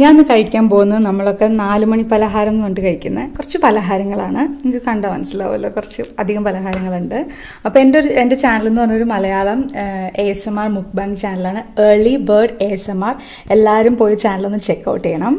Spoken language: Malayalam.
ഞാൻ കഴിക്കാൻ പോകുന്നത് നമ്മളൊക്കെ നാല് മണി പലഹാരം എന്ന് പറഞ്ഞിട്ട് കഴിക്കുന്ന കുറച്ച് പലഹാരങ്ങളാണ്. നിങ്ങൾക്ക് കണ്ടാൽ മനസ്സിലാവുമല്ലോ കുറച്ച് അധികം പലഹാരങ്ങളുണ്ട്. അപ്പോൾ എന്റെ ഒരു എന്റെ ചാനൽ എന്ന് പറഞ്ഞൊരു Malayalam A S M R mukbang ചാനലാണ് early bird A S M R എല്ലാവരും പോയി ചാനലൊന്ന് ചെക്ക് ഔട്ട് ചെയ്യണം.